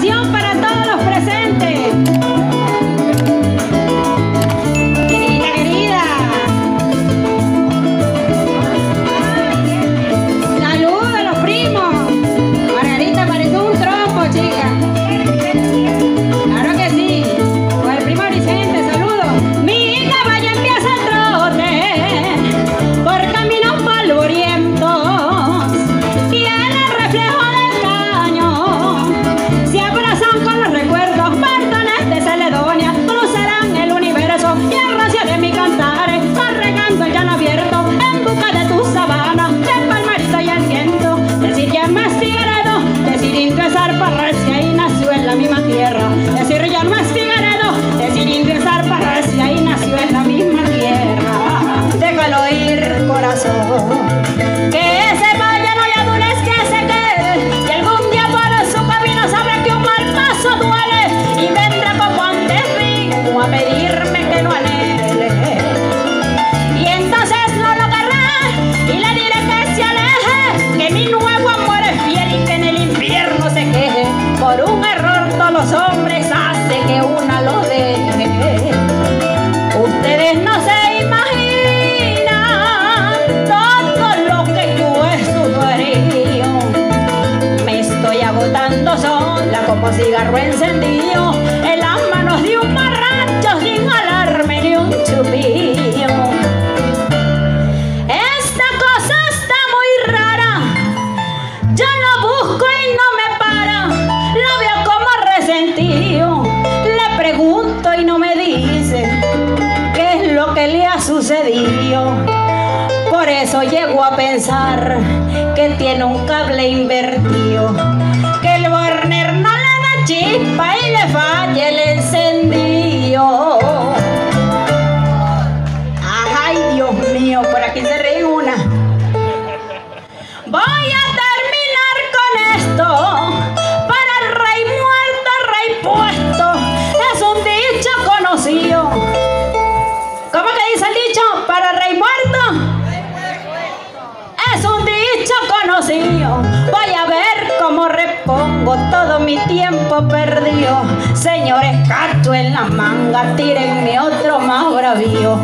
oración para como cigarro encendido en las manos de un marracho sin alarme ni un chupillo. Esta cosa está muy rara, yo lo busco y no me para, lo veo como resentido, le pregunto y no me dice qué es lo que le ha sucedido. Por eso llego a pensar que tiene un cable invertido, que el borne vacío. Voy a ver cómo repongo todo mi tiempo perdido. Señores, carto en la manga, tírenme otro más bravío.